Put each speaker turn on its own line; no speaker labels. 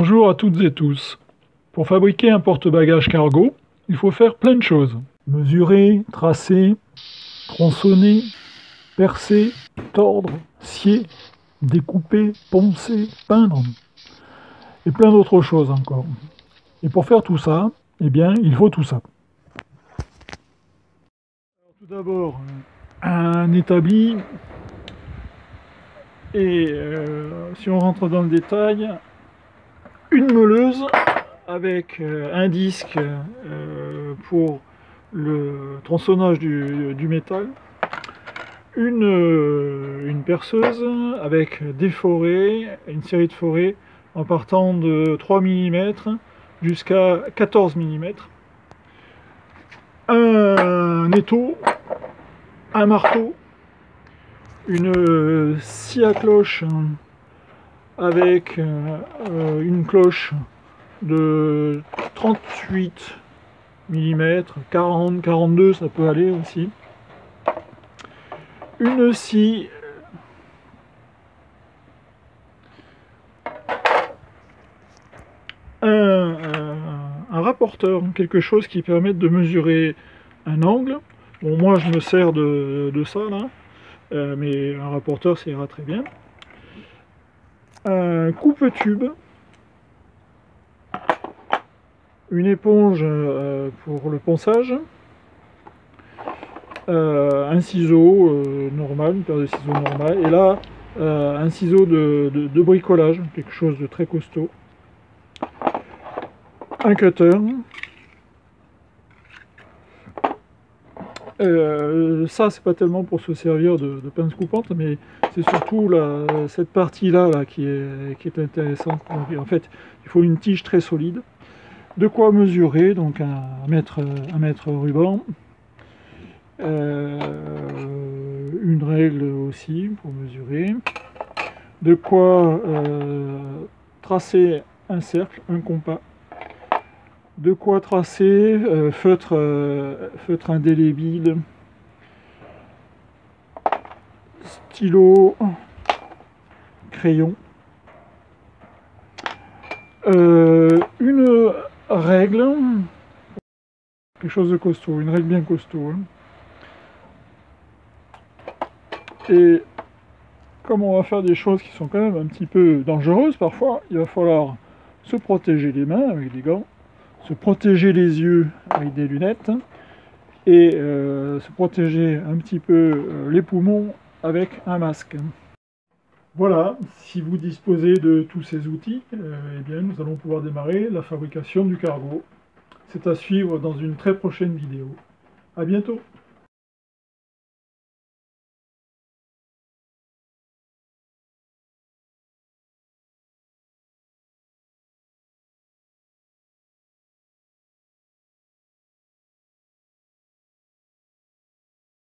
Bonjour à toutes et tous. Pour fabriquer un porte-bagages cargo, il faut faire plein de choses. Mesurer, tracer, tronçonner, percer, tordre, scier, découper, poncer, peindre et plein d'autres choses encore. Et pour faire tout ça, eh bien, il faut tout ça. tout d'abord, un établi et euh, si on rentre dans le détail, une meuleuse avec euh, un disque euh, pour le tronçonnage du, métal, une, une, perceuse avec des forêts, une série de forêts en partant de 3 mm jusqu'à 14 mm, un étau, un marteau, une scie à cloche avec euh, une cloche de 38 mm, 40, 42 ça peut aller aussi. Une scie un, rapporteur, quelque chose qui permette de mesurer un angle. Bon, moi je me sers de, ça là, euh, mais un rapporteur ça ira très bien. Un coupe-tube, une éponge euh, pour le ponçage, euh, un ciseau normal, une paire de ciseaux normal, et là un ciseau de bricolage, quelque chose de très costaud un cutter. Euh, ça, c'est pas tellement pour se servir de, pince coupante, mais c'est surtout cette partie-là là, qui, est, qui est intéressante. en fait, il faut une tige très solide. De quoi mesurer, donc un mètre, un mètre ruban. Euh, une règle aussi pour mesurer. De quoi euh, tracer un cercle, un compas de quoi tracer, euh, feutre, euh, feutre indélébile, stylo, crayon, euh, une règle, quelque chose de costaud, une règle bien costaud. Hein. Et comme on va faire des choses qui sont quand même un petit peu dangereuses parfois, il va falloir se protéger les mains avec des gants se protéger les yeux avec des lunettes et euh, se protéger un petit peu euh, les poumons avec un masque. Voilà, si vous disposez de tous ces outils, euh, eh bien, nous allons pouvoir démarrer la fabrication du cargo. C'est à suivre dans une très prochaine vidéo. A bientôt